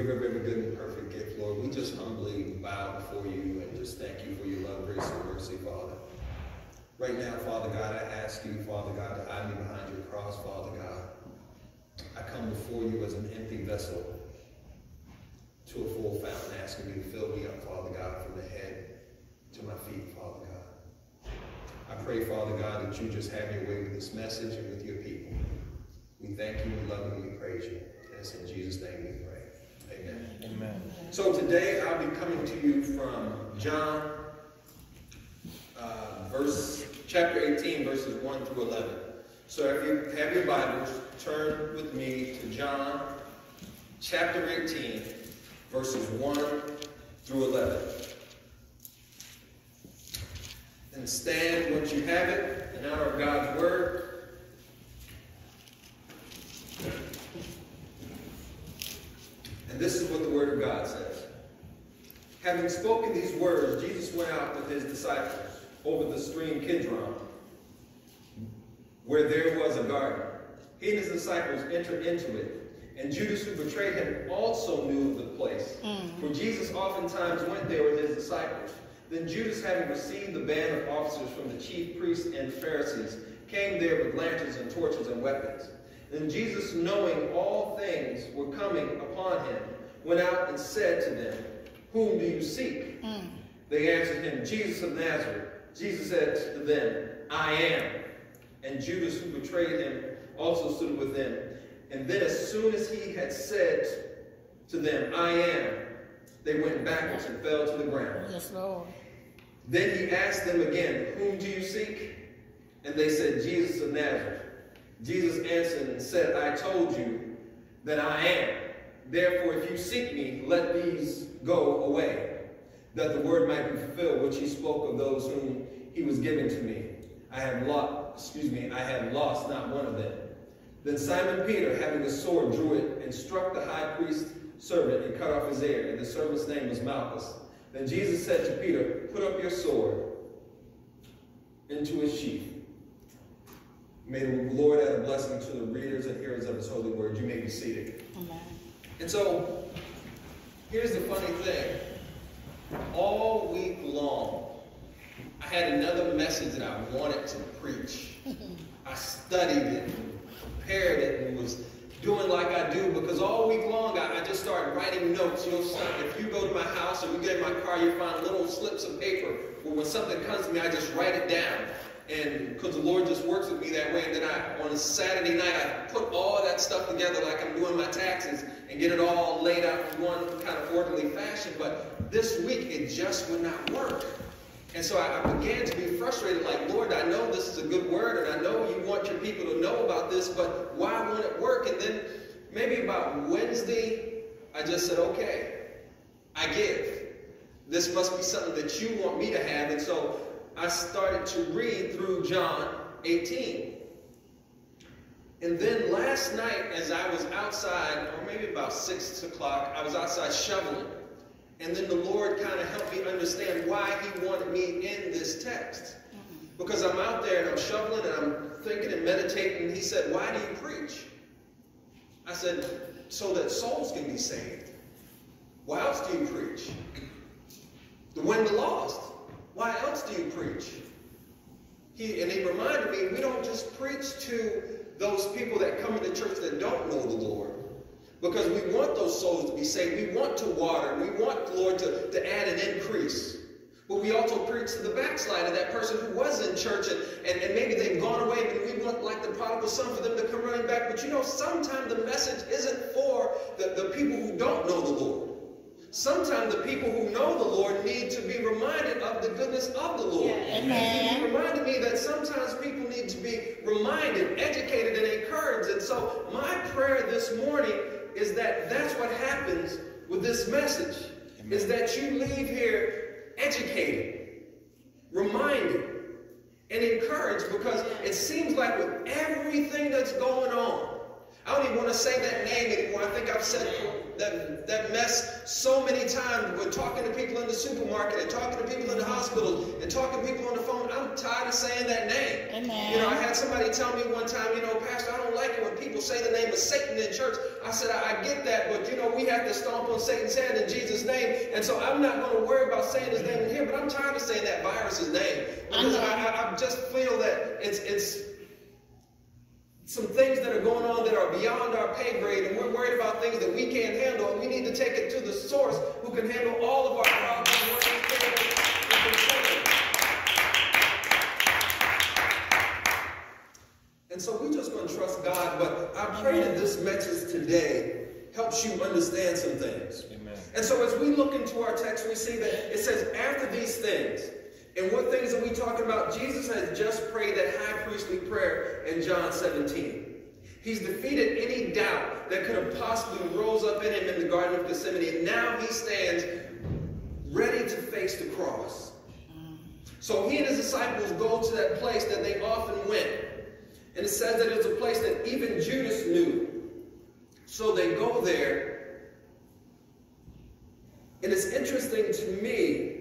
of every good and perfect gift, Lord, we just humbly bow before you and just thank you for your love, grace, and mercy, Father. Right now, Father God, I ask you, Father God, to hide me behind your cross, Father God. I come before you as an empty vessel to a full fountain, asking you to fill me up, Father God, from the head to my feet, Father God. I pray, Father God, that you just have your way with this message and with your people. We thank you, we love you, and we praise you. And it's in Jesus' name we pray. Amen. So today I'll be coming to you from John, uh, verse chapter 18, verses 1 through 11. So if you have your Bibles, turn with me to John chapter 18, verses 1 through 11. And stand once you have it in honor of God's word. And this is what the Word of God says. Having spoken these words, Jesus went out with his disciples over the stream Kidron, where there was a garden. He and his disciples entered into it. And Judas, who betrayed him, also knew the place. Mm. For Jesus oftentimes went there with his disciples. Then Judas, having received the band of officers from the chief priests and Pharisees, came there with lanterns and torches and weapons. Then Jesus, knowing all things were coming upon him, went out and said to them, Whom do you seek? Hmm. They answered him, Jesus of Nazareth. Jesus said to them, I am. And Judas, who betrayed him, also stood with them. And then, as soon as he had said to them, I am, they went backwards and fell to the ground. Yes, Lord. Then he asked them again, Whom do you seek? And they said, Jesus of Nazareth. Jesus answered and said, I told you that I am. Therefore, if you seek me, let these go away, that the word might be fulfilled, which he spoke of those whom he was giving to me. I have lost, excuse me, I have lost not one of them. Then Simon Peter, having a sword, drew it and struck the high priest's servant and cut off his ear. And the servant's name was Malchus. Then Jesus said to Peter, Put up your sword into its sheath. May the Lord add a blessing to the readers and hearers of his holy word. You may be seated. Amen. And so, here's the funny thing. All week long, I had another message that I wanted to preach. I studied it, and prepared it, and was doing like I do because all week long I, I just started writing notes. You know, if you go to my house or you get in my car, you find little slips of paper where when something comes to me, I just write it down. And because the Lord just works with me that way, and then I, on a Saturday night, I put all that stuff together like I'm doing my taxes and get it all laid out in one kind of orderly fashion. But this week, it just would not work. And so I, began to be frustrated, like, Lord, I know this is a good word, and I know you want your people to know about this, but why won't it work? And then maybe about Wednesday, I just said, okay, I give. This must be something that you want me to have. And so I started to read through John 18. And then last night, as I was outside, or maybe about 6 o'clock, I was outside shoveling. And then the Lord kind of helped me understand why He wanted me in this text. Because I'm out there and I'm shoveling and I'm thinking and meditating. And He said, Why do you preach? I said, So that souls can be saved. Why else do you preach? To win the lost. Why else do you preach? He, and he reminded me, we don't just preach to those people that come into church that don't know the Lord. Because we want those souls to be saved. We want to water. We want the Lord to, to add an increase. But we also preach to the backslider, that person who was in church and, and, and maybe they've gone away but we want, like the prodigal son, for them to come running back. But you know, sometimes the message isn't for the, the people who don't know the Lord. Sometimes the people who know the Lord need to be reminded of the goodness of the Lord. Amen. He reminded me that sometimes people need to be reminded, educated, and encouraged. And so my prayer this morning is that that's what happens with this message. Is that you leave here educated, reminded, and encouraged because it seems like with everything that's going on, I don't even want to say that name anymore. I think I've said that, that mess so many times. We're talking to people in the supermarket and talking to people in the hospital and talking to people on the phone. I'm tired of saying that name. Amen. You know, I had somebody tell me one time, you know, Pastor, I don't like it when people say the name of Satan in church. I said, I, I get that, but you know, we have to stomp on Satan's head in Jesus' name. And so I'm not going to worry about saying his name in here, but I'm tired of saying that virus's name. Because I, I, I just feel that it's it's some things that are going on that are beyond our pay grade, and we're worried about things that we can't handle, and we need to take it to the source who can handle all of our problems. And so we're just going to trust God, but I pray that this message today helps you understand some things. Amen. And so as we look into our text, we see that it says, after these things, and what things are we talking about? Jesus has just prayed that high priestly prayer in John 17. He's defeated any doubt that could have possibly rose up in him in the Garden of Gethsemane. And now he stands ready to face the cross. So he and his disciples go to that place that they often went. And it says that it's a place that even Judas knew. So they go there. And it's interesting to me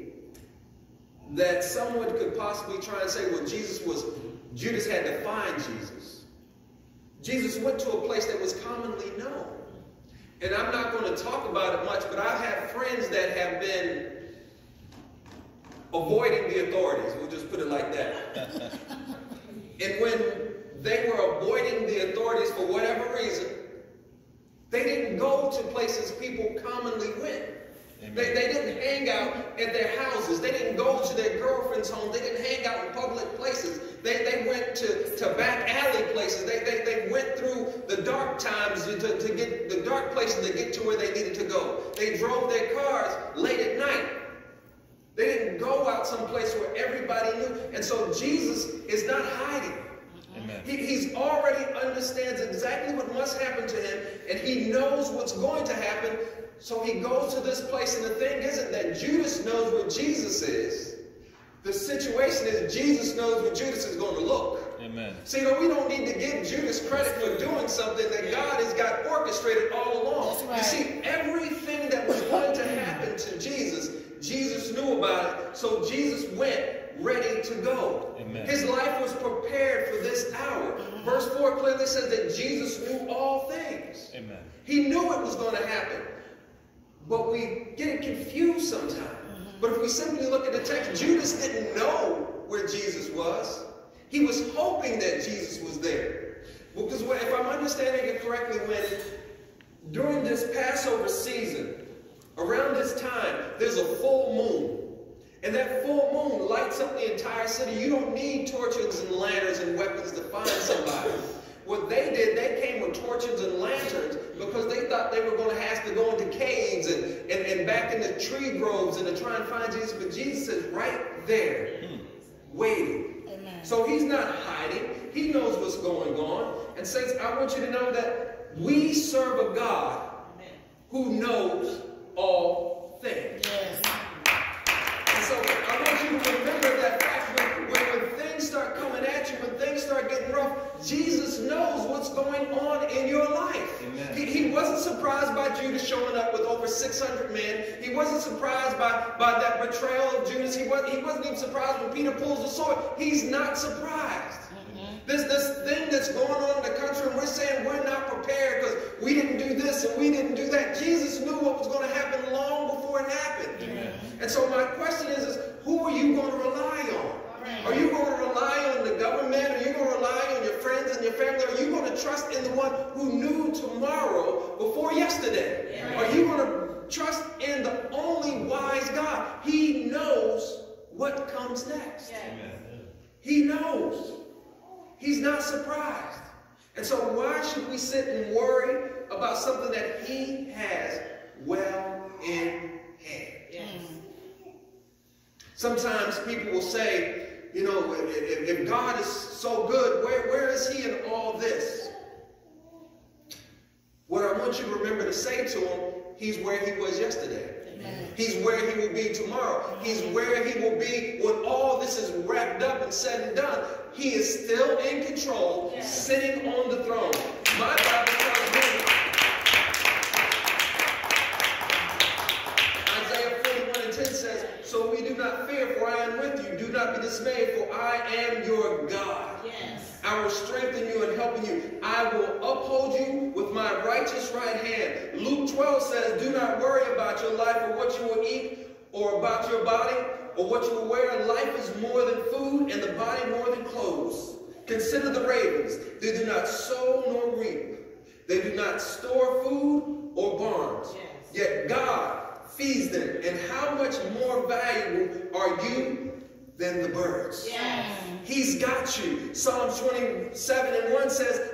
that someone could possibly try and say, well, Jesus was, Judas had to find Jesus. Jesus went to a place that was commonly known. And I'm not going to talk about it much, but I've had friends that have been avoiding the authorities. We'll just put it like that. and when they were avoiding the authorities for whatever reason, they didn't go to places people commonly went. They, they didn't hang out at their houses. They didn't go to their girlfriend's home. They didn't hang out in public places. They, they went to, to back alley places. They, they, they went through the dark times to, to get the dark places to get to where they needed to go. They drove their cars late at night. They didn't go out someplace where everybody knew. And so Jesus is not hiding. Amen. He, he's already understands exactly what must happen to him, and he knows what's going to happen. So he goes to this place, and the thing isn't that Judas knows where Jesus is. The situation is Jesus knows where Judas is going to look. Amen. See, you know, we don't need to give Judas credit for doing something that God has got orchestrated all along. Right. You see, everything that was going to happen to Jesus, Jesus knew about it. So Jesus went ready to go. Amen. His life was prepared for this hour. Verse 4 clearly says that Jesus knew all things. Amen. He knew it was going to happen. But we get it confused sometimes. But if we simply look at the text, Judas didn't know where Jesus was. He was hoping that Jesus was there. Because if I'm understanding it correctly, when during this Passover season, around this time, there's a full moon. And that full moon lights up the entire city. You don't need torches and lanterns and weapons to find somebody. What they did, they came with torches and lanterns because they thought they were going to have to go into caves and, and, and back into tree groves and to try and find Jesus. But Jesus is right there, hmm. waiting. Amen. So he's not hiding. He knows what's going on. And saints, I want you to know that we serve a God who knows all things. Yes. And so I want you to remember that fact start coming at you, when things start getting rough, Jesus knows what's going on in your life. He, he wasn't surprised by Judas showing up with over 600 men. He wasn't surprised by, by that betrayal of Judas. He, was, he wasn't even surprised when Peter pulls the sword. He's not surprised. Mm-hmm. This, this thing that's going on in the country, and we're saying we're not prepared because we didn't do this and we didn't do that. Jesus knew what was going to happen long before it happened. And so my question is, is who are you going to rely on? Are you going to rely on the government? Are you going to rely on your friends and your family? Are you going to trust in the one who knew tomorrow before yesterday? Are you going to trust in the only wise God? He knows what comes next. He knows. He's not surprised. And so why should we sit and worry about something that he has well in hand? Sometimes people will say, you know, if, if God is so good, where, where is he in all this? What I want you to remember to say to him, he's where he was yesterday. He's where he will be tomorrow. He's where he will be when all this is wrapped up and said and done. He is still in control, sitting on the throne. My Bible dismayed, for I am your God. Yes. I will strengthen you and helping you. I will uphold you with my righteous right hand. Luke 12 says, Do not worry about your life or what you will eat, or about your body, or what you will wear. Life is more than food, and the body more than clothes. Consider the ravens. They do not sow nor reap. They do not store food or barns. Yes. Yet God feeds them. And how much more valuable are you than the birds? Yes. He's got you. Psalms 27 and 1 says,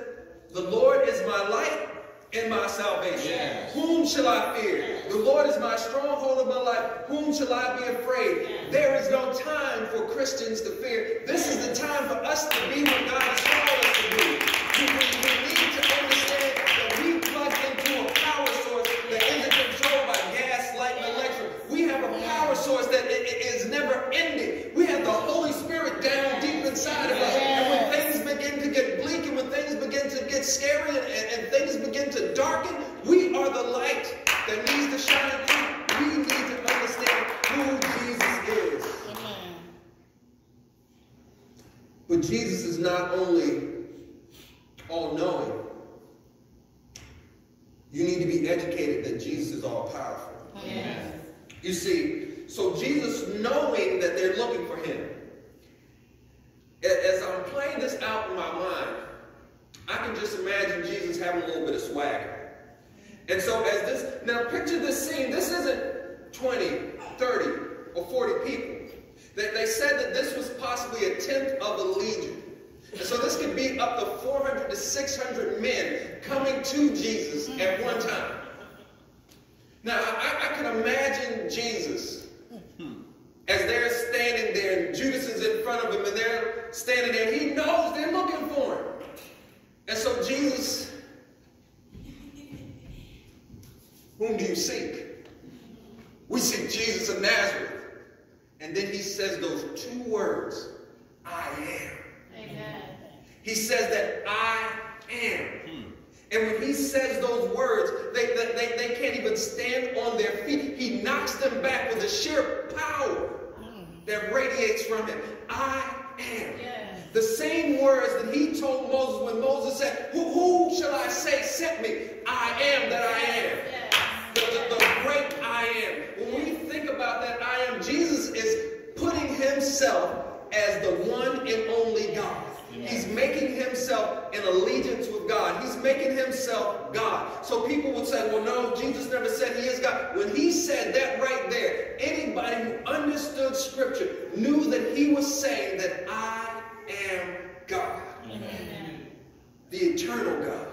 The Lord is my light and my salvation. Yes. Whom shall I fear? The Lord is my stronghold of my life. Whom shall I be afraid? Yes. There is no time for Christians to fear. This is the time for us to be what God has called us to be. We, we, we need to understand that we plug into a power source that isn't controlled by gas, light, and electric. We have a power source that i- i- is never ending. We have the Holy Spirit down deep inside of us. And when things begin to get bleak and when things begin to get scary and, and, and things begin to darken, we are the light that needs to shine through. We need to understand who Jesus is. Amen. But Jesus is not only all knowing, you need to be educated that Jesus is all powerful. Yes. You see, so Jesus knowing that they're looking for him. A- As I'm playing this out in my mind, I can just imagine Jesus having a little bit of swagger. And so as this, now picture this scene, this isn't 20, 30, or 40 people. They, they said that this was possibly a tenth of a legion. And so this could be up to 400 to 600 men coming to Jesus at one time. Now, I, I can imagine Jesus as they're standing there, and Judas is in front of him, and they're standing there, and he knows they're looking for him. And so Jesus, whom do you seek? We seek Jesus of Nazareth. And then he says those two words, I am. Amen. He says that I am. And when he says those words, they, they, they, they can't even stand on their feet. He knocks them back with the sheer power mm. that radiates from him. I am. Yes. The same words that he told Moses when Moses said, Who, who shall I say sent me? I am that I am. Yes. The, the, the great I am. When we think about that I am, Jesus is putting himself as the one and only God. He's making himself in allegiance with God. He's making himself God. So people would say, well, no, Jesus never said he is God. When he said that right there, anybody who understood scripture knew that he was saying that I am God. The eternal God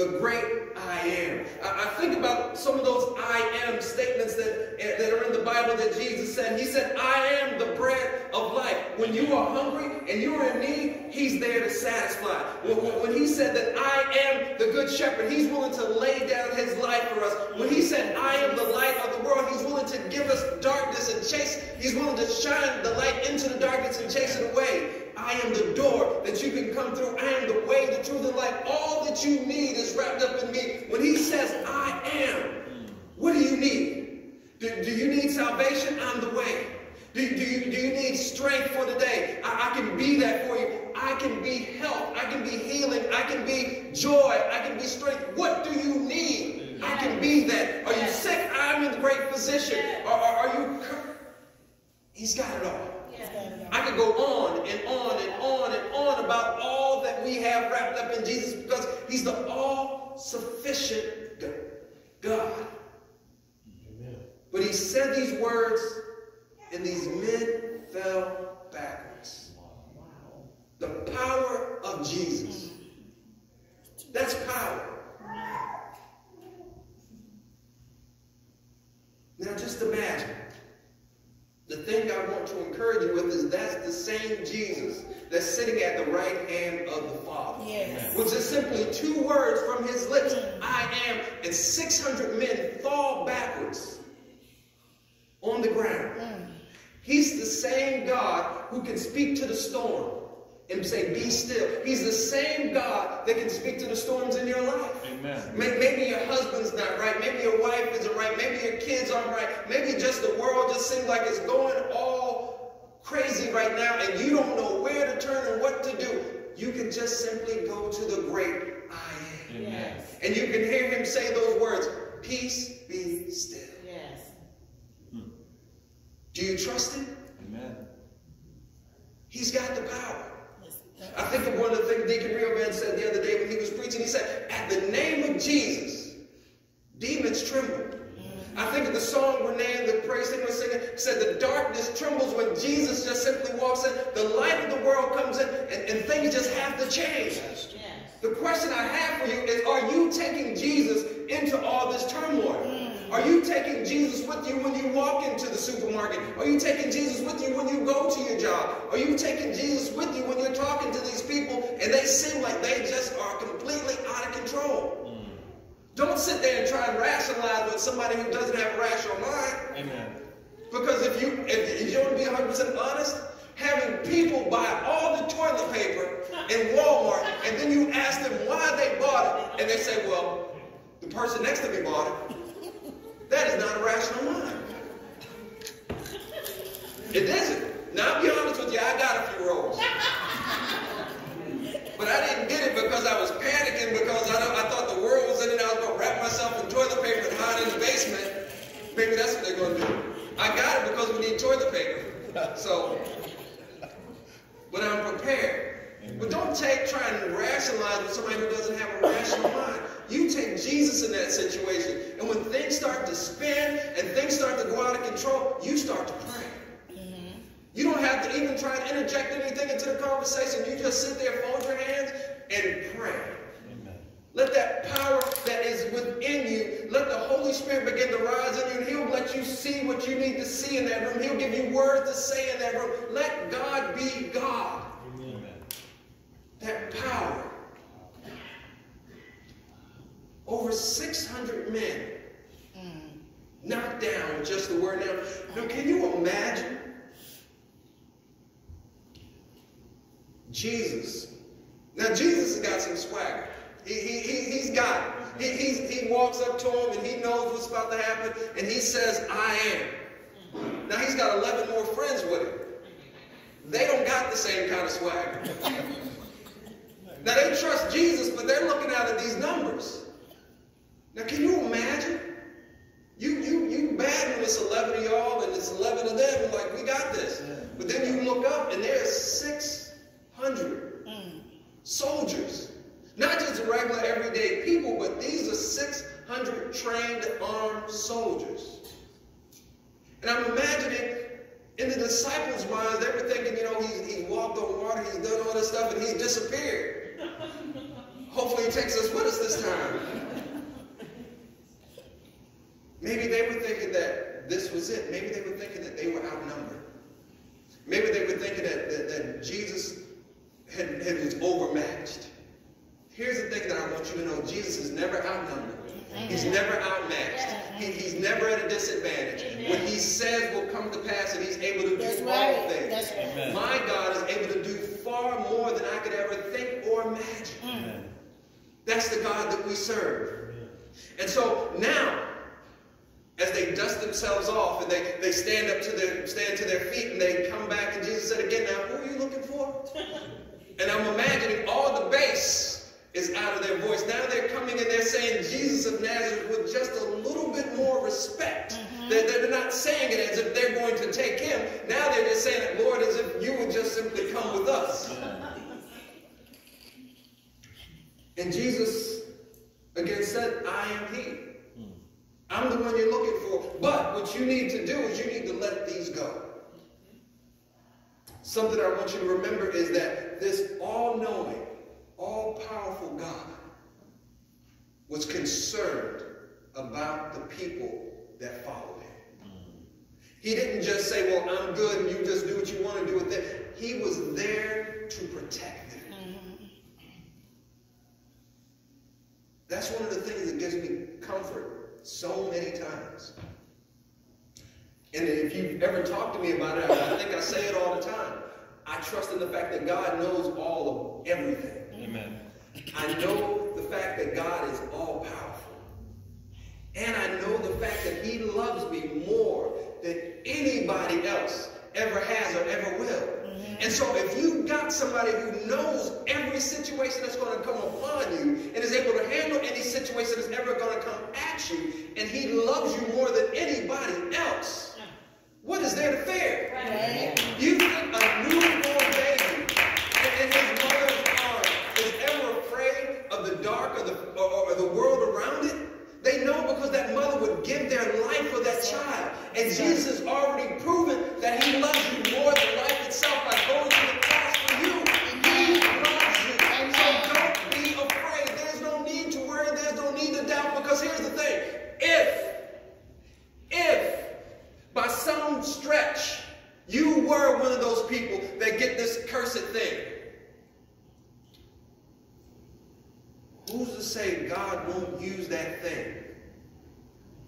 the great I am. I, think about some of those I am statements that, eh, that are in the Bible that Jesus said. He said, I am the bread of life. When you are hungry and you are in need, he's there to satisfy. When- when he said that I am the good shepherd, he's willing to lay down his life for us. When he said, I am the light of the world, he's willing to give us darkness and chase, he's willing to shine the light into the darkness and chase it away. I am the door that you can come through. I am the way, the truth, and life. All that you need is wrapped up in me. When he says, I am, what do you need? Do, do you need salvation? I'm the way. Do, do, you, do you need strength for the day? I, I can be that for you. I can be help. I can be healing. I can be joy. I can be strength. What do you need? I can be that. Are you sick? I'm in great position. Are, are, are you... He's got it all. I could go on and on and on and on about all that we have wrapped up in Jesus because he's the all-sufficient God. But he said these words and these men fell backwards. The power of Jesus. That's power. Now just imagine. The thing I want to encourage you with is that's the same Jesus that's sitting at the right hand of the Father. Yes. Which is simply two words from his lips, mm. I am, and 600 men fall backwards on the ground. Mm. He's the same God who can speak to the storm and say, Be still. He's the same God that can speak to the storms in your life. Amen. Maybe your husband's not right. Maybe your wife isn't right. Maybe your kids aren't right. Maybe just the world just seems like it's going all crazy right now and you don't know where to turn and what to do. You can just simply go to the great I am. Amen. And you can hear him say those words, Peace be still. Yes. Hmm. Do you trust him? Amen. He's got the power. I think of one of the things Deacon Rio Man said the other day when he was preaching. He said, At the name of Jesus, demons tremble. I think of the song Renee, the praise singer was singing, said the darkness trembles when Jesus just simply walks in. The light of the world comes in and, and things just have to change. Yes. The question I have for you is, are you taking Jesus into all this turmoil? Are you taking Jesus with you when you walk into the supermarket? Are you taking Jesus with you when you go to your job? Are you taking Jesus with you when you're talking to these people and they seem like they just are completely out of control? Mm. Don't sit there and try and rationalize with somebody who doesn't have a rational mind. Amen. Because if you if, if you want to be 100% honest, having people buy all the toilet paper in Walmart and then you ask them why they bought it and they say, well, the person next to me bought it. That is not a rational mind. It isn't. Now, I'll be honest with you, I got a few rolls. But I didn't get it because I was panicking because I, I thought the world was in it. I was going to wrap myself in toilet paper and hide in the basement. Maybe that's what they're going to do. I got it because we need toilet paper. So, but I'm prepared. But don't take trying to rationalize with somebody who doesn't have a rational mind. You take Jesus in that situation, and when things start to spin and things start to go out of control, you start to pray. Mm-hmm. You don't have to even try and interject anything into the conversation. You just sit there, fold your hands, and pray. Amen. Let that power that is within you, let the Holy Spirit begin to rise in you, and He'll let you see what you need to see in that room. He'll give you words to say in that room. Let God be God. Amen. That power. Over 600 men hmm. knocked down with just the word. Now, now, can you imagine Jesus? Now, Jesus has got some swagger. He, he, he, he's got it. He, he's, he walks up to him and he knows what's about to happen and he says, I am. Now, he's got 11 more friends with him. They don't got the same kind of swagger. Now, they trust Jesus, but they're looking out at these numbers. Now, can you imagine? You, you, you bad when it's 11 of y'all and it's 11 of them. like, we got this. But then you look up and there's 600 mm. soldiers. Not just regular everyday people, but these are 600 trained armed soldiers. And I'm imagining in the disciples' minds, they were thinking, you know, he's, he's walked on water, he's done all this stuff, and he's disappeared. Hopefully he takes us with us this time. Maybe they were thinking that this was it. Maybe they were thinking that they were outnumbered. Maybe they were thinking that, that, that Jesus had, had was overmatched. Here's the thing that I want you to know. Jesus is never outnumbered. He's never outmatched. He, he's never at a disadvantage. What he says will come to pass and he's able to do That's all right. things. That's right. My God is able to do far more than I could ever think or imagine. Mm. Amen. That's the God that we serve. And so now, as they dust themselves off and they, they stand up to their stand to their feet and they come back and Jesus said again, now who are you looking for? And I'm imagining all the bass is out of their voice. Now they're coming and they're saying Jesus of Nazareth with just a little bit more respect. Mm-hmm. They're, they're not saying it as if they're going to take him. Now they're just saying it, Lord, as if you would just simply come with us. And Jesus again said, I am he. I'm the one you're looking for. But what you need to do is you need to let these go. Something I want you to remember is that this all-knowing, all-powerful God was concerned about the people that followed him. He didn't just say, well, I'm good and you just do what you want to do with it. He was there to protect them. Mm-hmm. That's one of the things that gives me comfort so many times. And if you've ever talked to me about it, I think I say it all the time. I trust in the fact that God knows all of everything. Amen. I know the fact that God is all powerful. And I know the fact that He loves me more than anybody else ever has or ever will. Mm-hmm. And so if you've got somebody who knows every situation that's going to come upon you and is able to handle any situation that's ever going to come at you, and he loves you more than anybody else, what is there to fear? Right. You think a newborn baby in, in his mother's arms is ever afraid of the dark or the, or, or the world around it? They know because that mother would give their life for that child. And Jesus has already proven that he loves you more than life itself by going to the cross for you. He loves you. So don't be afraid. There's no need to worry. There's no need to doubt because here's the thing. If, if by some stretch you were one of those people that get this cursed thing, who's to say God won't use that thing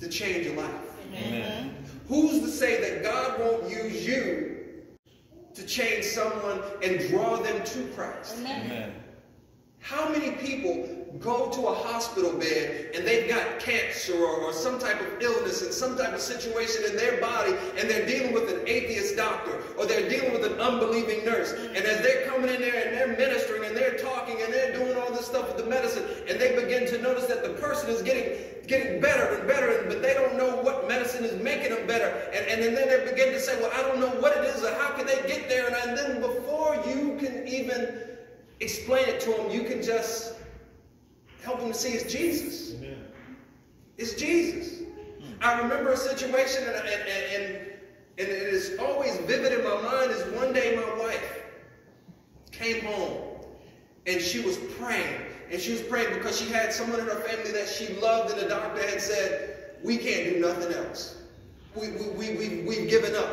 to change your life? Amen. Who's to say that God won't use you to change someone and draw them to Christ? Amen. How many people go to a hospital bed and they've got cancer or, or, some type of illness and some type of situation in their body and they're dealing with an atheist doctor or they're dealing with an unbelieving nurse. And as they're coming in there and they're ministering and they're talking and they're doing all this stuff with the medicine and they begin to notice that the person is getting getting better and better but they don't know what medicine is making them better. And, and, then they begin to say well I don't know what it is or how can they get there? And, and then before you can even explain it to them you can just help them to see it's Jesus. Amen. It's Jesus. I remember a situation, and, and, and, and it is always vivid in my mind, is one day my wife came home, and she was praying. And she was praying because she had someone in her family that she loved, and the doctor had said, we can't do nothing else. We, we, we, we, we've given up.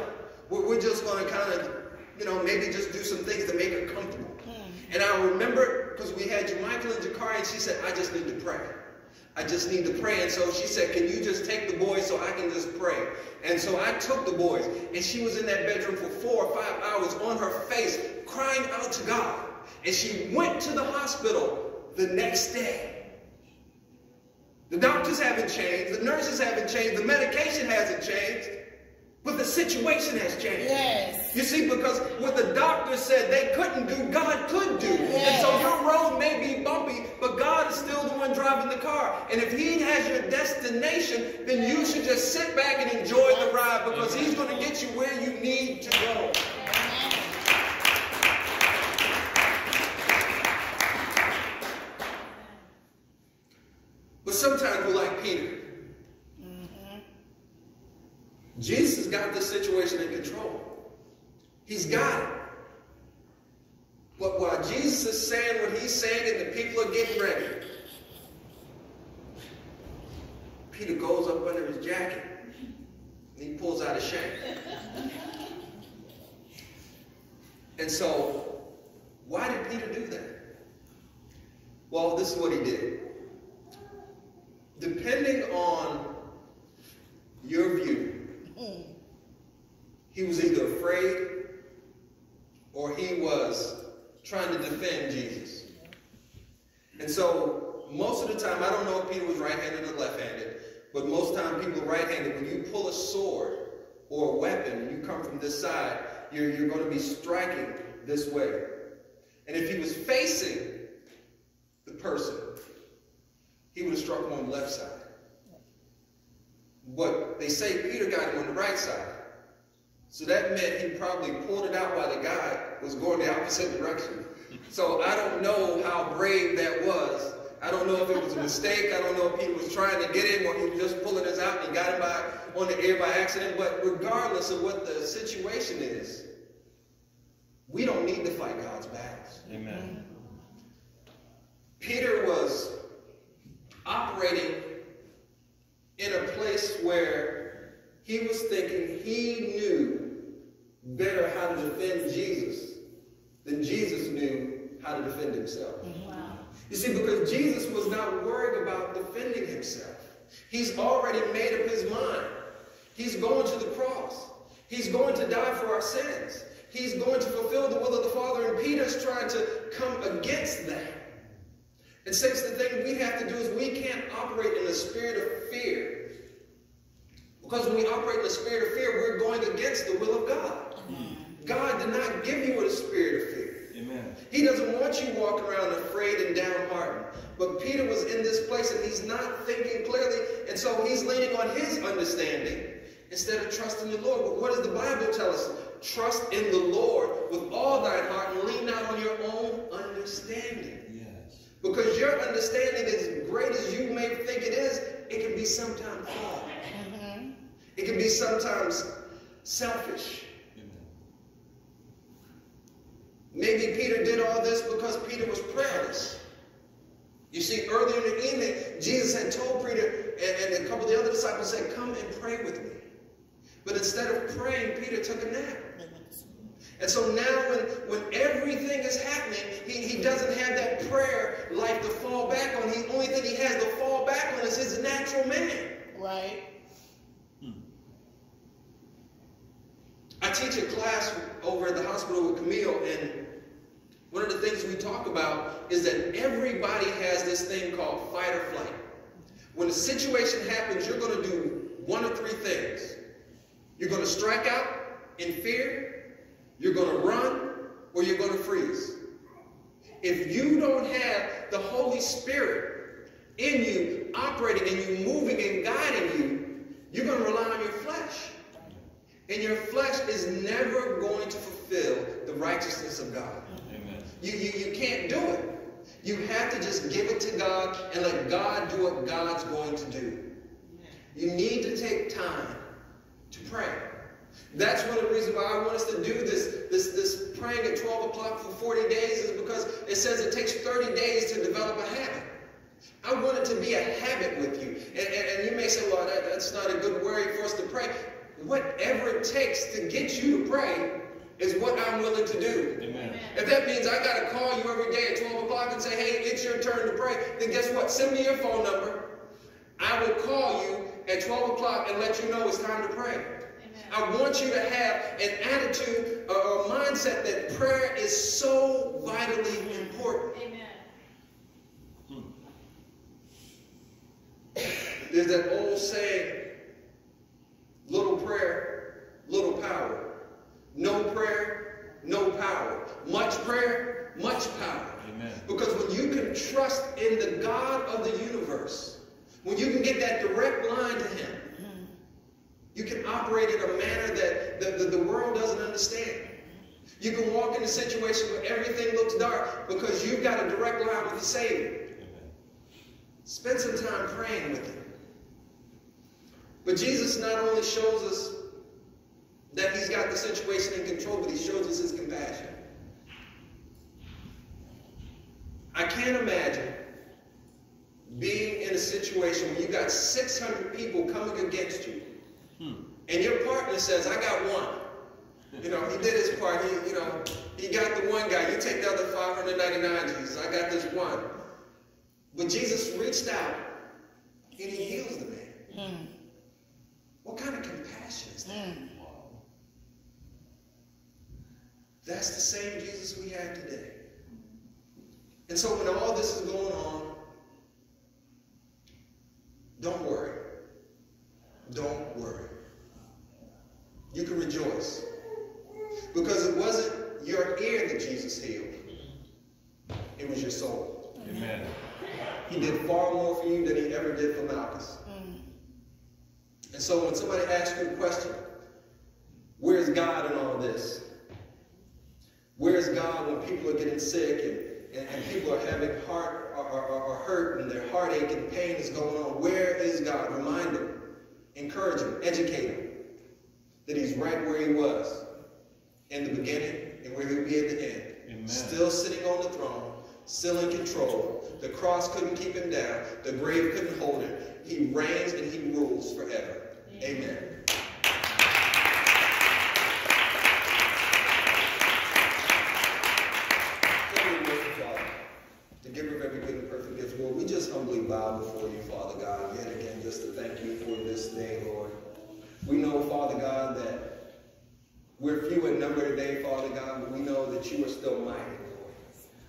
We're, we're just going to kind of, you know, maybe just do some things to make her comfortable. Hmm. And I remember, because we had Michael in and Jakari, and she said, I just need to pray. I just need to pray. And so she said, can you just take the boys so I can just pray? And so I took the boys, and she was in that bedroom for four or five hours on her face, crying out to God. And she went to the hospital the next day. The doctors haven't changed, the nurses haven't changed, the medication hasn't changed. But the situation has changed. Yes. You see, because what the doctor said they couldn't do, God could do. Yes. And so your road may be bumpy, but God is still the one driving the car. And if He has your destination, then you should just sit back and enjoy the ride because He's going to get you where you need to go. But sometimes we're like Peter. Mm-hmm. Jesus got this situation in control. He's got it. But while Jesus is saying what he's saying and the people are getting ready, Peter goes up under his jacket and he pulls out a shank. And so, why did Peter do that? Well, this is what he did. Depending on your view, he was either afraid or he was trying to defend Jesus. And so, most of the time, I don't know if Peter was right-handed or left-handed, but most time people right-handed. When you pull a sword or a weapon you come from this side, you're, you're going to be striking this way. And if he was facing the person, he would have struck him on the left side. But they say Peter got him on the right side. So that meant he probably pulled it out while the guy was going the opposite direction. So I don't know how brave that was. I don't know if it was a mistake. I don't know if he was trying to get him or he was just pulling us out and he got him by, on the air by accident. But regardless of what the situation is, we don't need to fight God's battles. Amen. Peter was operating in a place where he was thinking he knew better how to defend Jesus than Jesus knew how to defend himself. Wow. You see, because Jesus was not worried about defending himself. He's already made up his mind. He's going to the cross. He's going to die for our sins. He's going to fulfill the will of the Father, and Peter's trying to come against that. And since the thing we have to do is we can't operate in the spirit of fear. Because when we operate in the spirit of fear, we're going against the will of God. God did not give you a spirit of fear. Amen. He doesn't want you walking around afraid and downhearted. But Peter was in this place and he's not thinking clearly, and so he's leaning on his understanding instead of trusting the Lord. But what does the Bible tell us? Trust in the Lord with all thine heart and lean not on your own understanding. Yes. Because your understanding, as great as you may think it is, it can be sometimes flawed. Mm-hmm. It can be sometimes selfish. Amen. Maybe Peter did all this because Peter was prayerless. You see, earlier in the evening, Jesus had told Peter and, and a couple of the other disciples said, Come and pray with me. But instead of praying, Peter took a nap. And so now when, when everything is happening, he, he doesn't have that prayer life to fall back on. The only thing he has to fall back on is his natural man. Right. I teach a class over at the hospital with Camille, and one of the things we talk about is that everybody has this thing called fight or flight. When a situation happens, you're going to do one of three things. You're going to strike out in fear, you're going to run, or you're going to freeze. If you don't have the Holy Spirit in you, operating in you, moving and guiding you, you're going to rely on your flesh. And your flesh is never going to fulfill the righteousness of God. You, you, you can't do it. You have to just give it to God and let God do what God's going to do. You need to take time to pray. That's one of the reasons why I want us to do this, this, this praying at 12 o'clock for 40 days is because it says it takes 30 days to develop a habit. I want it to be a habit with you. And, and, and you may say, well, that, that's not a good way for us to pray. Whatever it takes to get you to pray is what I'm willing to do. Amen. If that means I got to call you every day at 12 o'clock and say, hey, it's your turn to pray, then guess what? Send me your phone number. I will call you at 12 o'clock and let you know it's time to pray. I want you to have an attitude or a mindset that prayer is so vitally important. Amen. Hmm. There's that old saying, little prayer, little power. No prayer, no power. Much prayer, much power. Amen. Because when you can trust in the God of the universe, when you can get that direct line to Him, you can operate in a manner that the, the, the world doesn't understand. You can walk in a situation where everything looks dark because you've got a direct line with the Savior. Amen. Spend some time praying with Him. But Jesus not only shows us that He's got the situation in control, but He shows us His compassion. I can't imagine being in a situation where you got 600 people coming against you, hmm. and your partner says, I got one. You know, he did his part. He, you know, he got the one guy. You take the other 599, Jesus. I got this one. But Jesus reached out and he heals the man. Hmm. What kind of compassion is that? Hmm. That's the same Jesus we have today. And so when all this is going on, don't worry. Don't worry. You can rejoice. Because it wasn't your ear that Jesus healed. It was your soul. Amen. He did far more for you than he ever did for Malchus. Mm. And so when somebody asks you the question, where's God in all this? Where's God when people are getting sick and, and, and people are having heart or, or, or hurt and their heartache and pain is going on? Where is God? Remind them, encourage them, educate them that he's right where he was in the beginning and where he'll be at the end. Amen. Still sitting on the throne, still in control. The cross couldn't keep him down. The grave couldn't hold him. He reigns and he rules forever. Amen. Heavenly Merciful Father, the giver of every good and perfect gift, Lord, we just humbly bow before you, Father God, yet again, just to thank you for this day, Lord. We know, Father God, that we're few in number today, Father God, but we know that you are still mighty, Lord.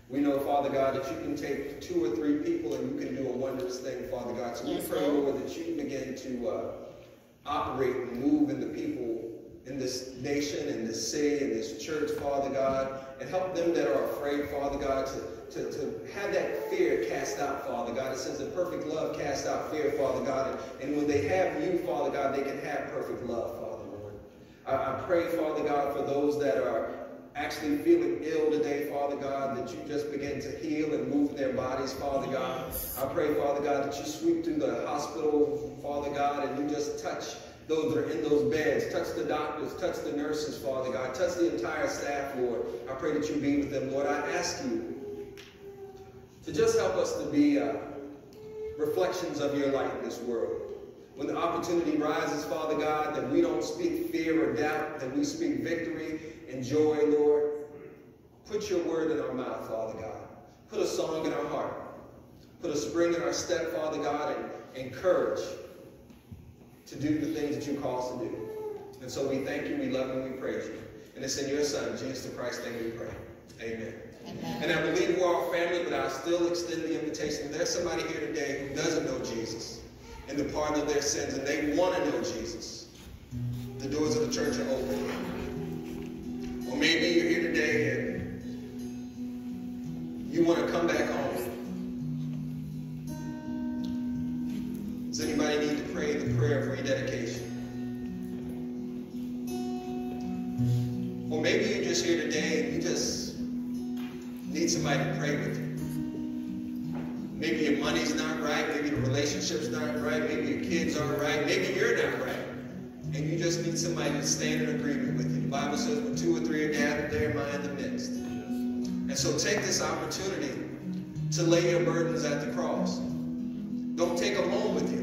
We know, Father God, that you can take two or three people and you can do a wondrous thing, Father God. So Yes, we pray, Lord. That you begin to uh, operate and move in the people in this nation, in this city, in this church, Father God, and help them that are afraid, Father God, to, to, to have that fear cast out, Father God. It says that perfect love casts out fear, Father God. And, and when they have you, Father God, they can have perfect love, Father Lord. I, I pray, Father God, for those that are actually feeling ill today, Father God, that you just begin to heal and move their bodies, Father God. I pray, Father God, that you sweep through the hospital, Father God, and you just touch those that are in those beds. Touch the doctors, touch the nurses, Father God. Touch the entire staff, Lord. I pray that you be with them, Lord. I ask you to just help us to be uh, reflections of your light in this world. When the opportunity rises, Father God, that we don't speak fear or doubt, that we speak victory and joy, Lord. Put your word in our mouth, Father God. Put a song in our heart. Put a spring in our step, Father God, and, and courage to do the things that you call us to do. And so we thank you, we love you, and we praise you. And it's in your Son, Jesus the Christ, name we pray. Amen. Amen. And I believe we're all family, but I'll still extend the invitation. If there's somebody here today who doesn't know Jesus and the pardon of their sins, and they want to know Jesus, the doors of the church are open. Maybe you're here today and you want to come back home. Does anybody need to pray the prayer of rededication? Or maybe you're just here today and you just need somebody to pray with you. Maybe your money's not right, maybe the relationship's not right, maybe your kids aren't right, maybe you're not right. And you just need somebody to stand in agreement with. Bible says when two or three are gathered, there am I in the midst. And so take this opportunity to lay your burdens at the cross. Don't take them home with you.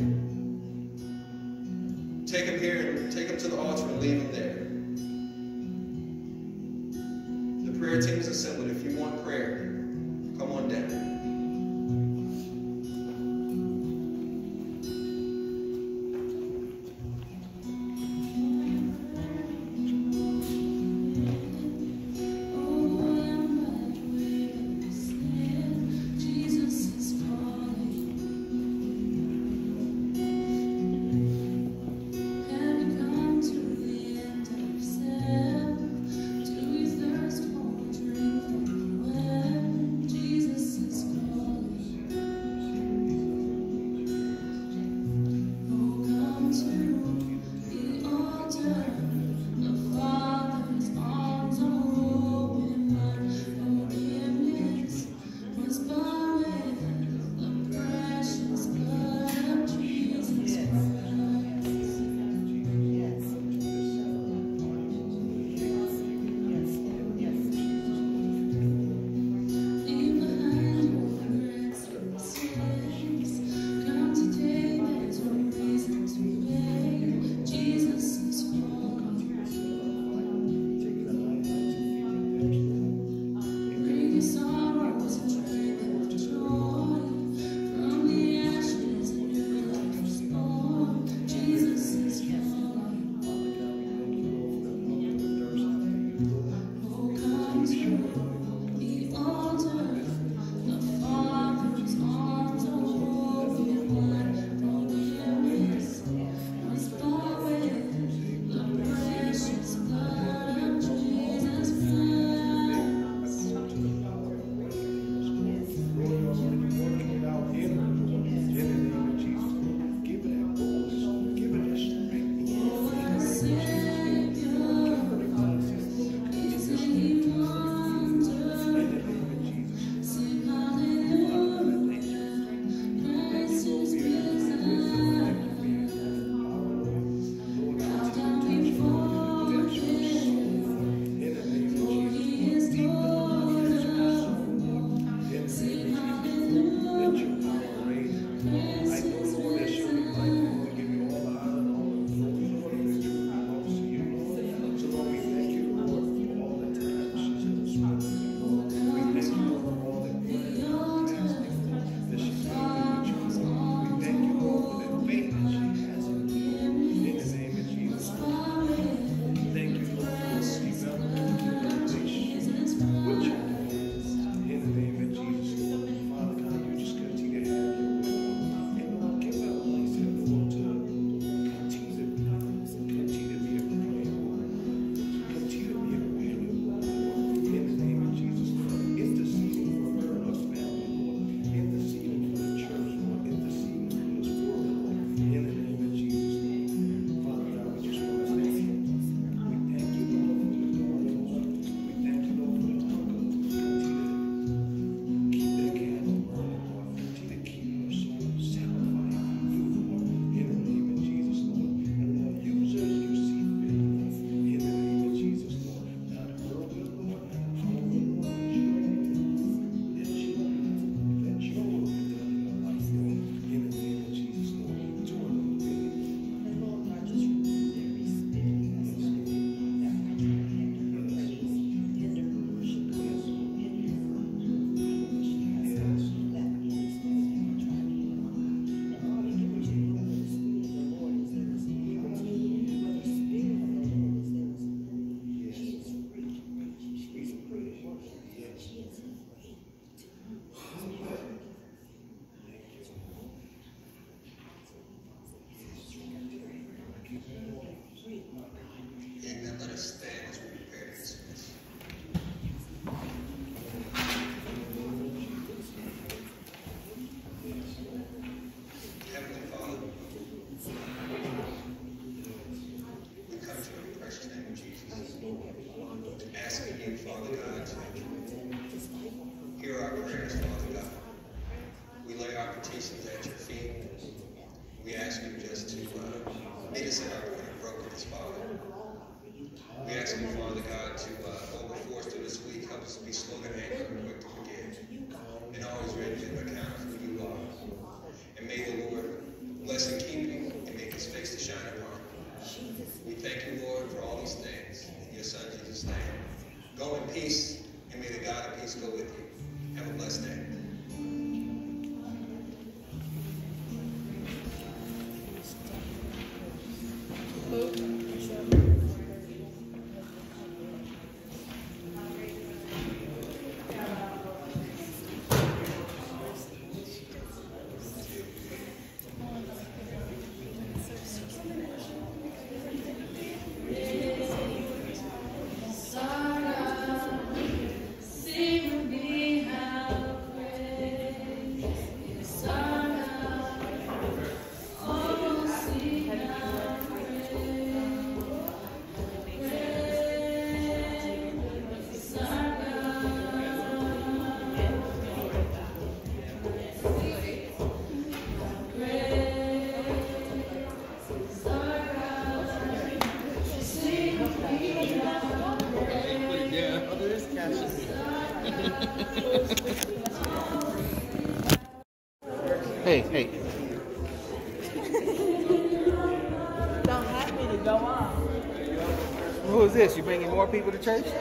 Take them here and take them to the altar and leave them there. The prayer team is assembled. If you want prayer, come on down. Church?